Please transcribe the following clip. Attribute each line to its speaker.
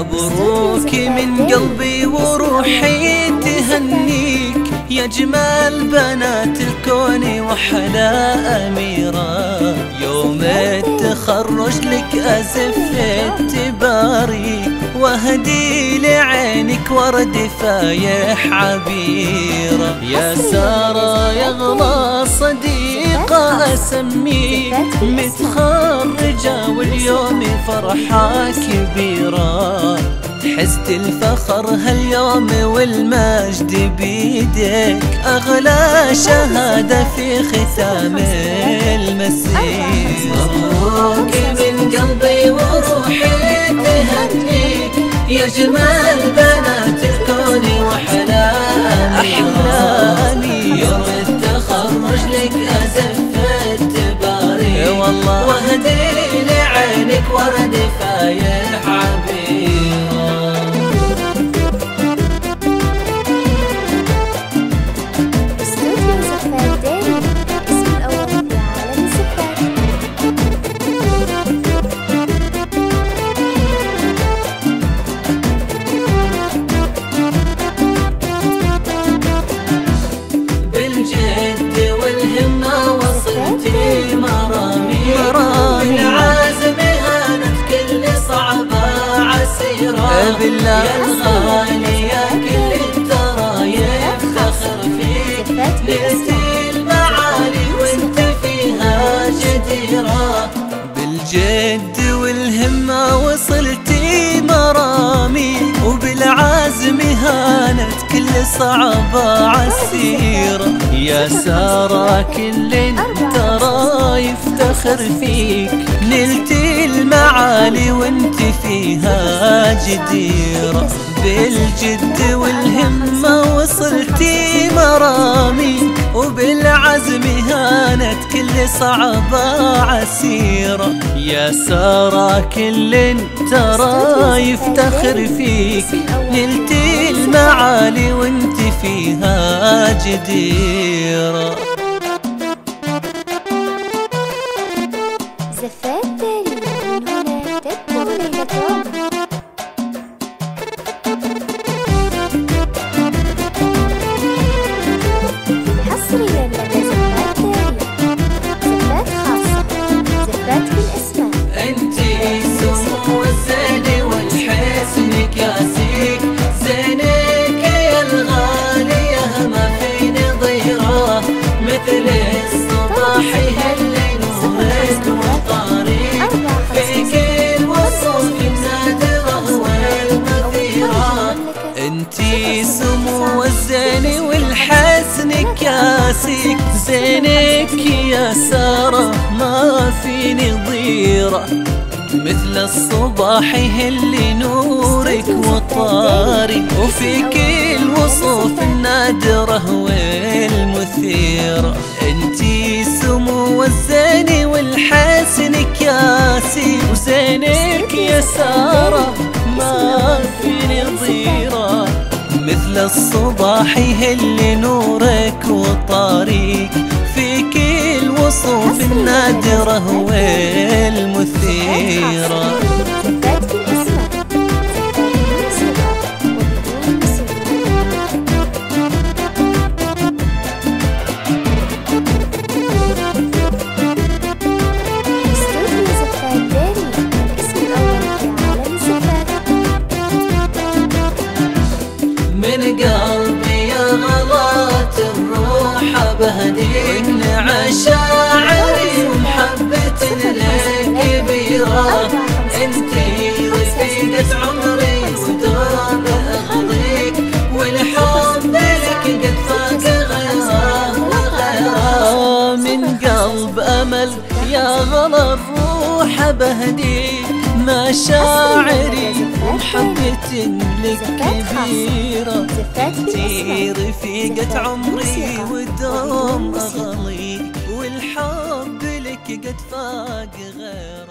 Speaker 1: مبروك من قلبي وروحي تهنيك. يا جمال بنات الكون وحلا أميرة. يوم التخرج لك أزف التباري وهدي لعينك ورد فايح عبيرة. يا سارة يغلى صديقة أسميك متخرجة واليوم فرحة كبيرة حزت الفخر هاليوم والمجد بيدك. أغلى شهادة في ختام المسير. مبروك من قلبي وروحي تهنيك يا جمال بنات الكون أحلامي يوم التخرج لك والله وهدي لعينك ورد فايح بالله يا الغالية كل الترايف فخر فيك نلتي المعالي وانت فيها جديرة بالجد والهمة وصلتي مرامي. وبالعزم هانت كل صعبة عسيرة يا سارة كل ترى يفتخر فيك نلتي المعالي وانت فيها جديرة. بالجد والهمة وصلتي مرامي وبالعزم هانت كل صعبة عسيرة. يا سارة كل ترى يفتخر فيك. نلتي المعالي وانت فيها جديرة. يا سارة ما في نظيرة مثل الصباح يهل نورك وطاري. وفيك الوصوف النادرة والمثيرة. انتي سمو الزين والحسن كاسي. وزينك يا سارة ما في نظيرة مثل الصباح يهل نورك وطاريك
Speaker 2: عالم الزفات
Speaker 1: من قلبي يا غلات الروح بهديك غلا الروح بهديك مشاعري ومحبة لك كبيرة. انتي رفيقة عمري ودوم أغلي والحب لك قد فاق غير